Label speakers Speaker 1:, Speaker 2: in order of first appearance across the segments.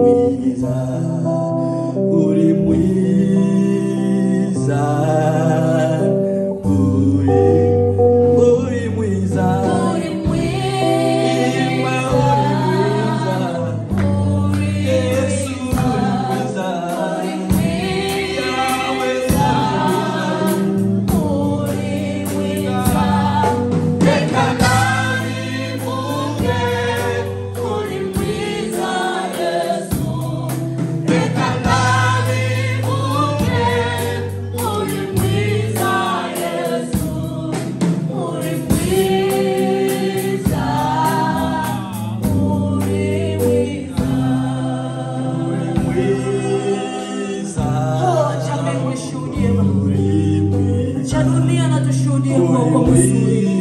Speaker 1: ulimwiza ulimwiza
Speaker 2: amor como sua.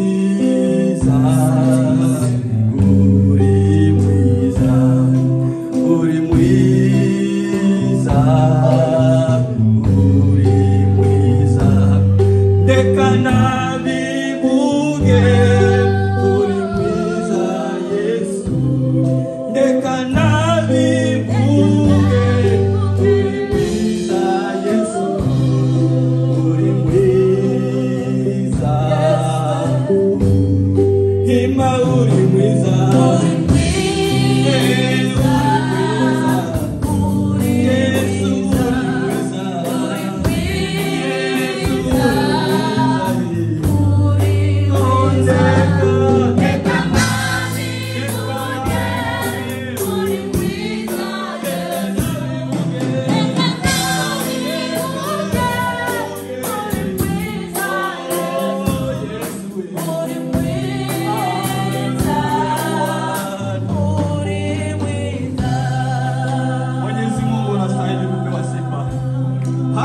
Speaker 2: mauri mwiza.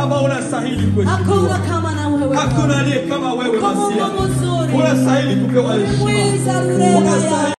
Speaker 1: kama unastahili kwetu.
Speaker 2: Hakuna kama na wewe.
Speaker 1: Aliye kama wewe Masia. Unastahili kupewa heshima.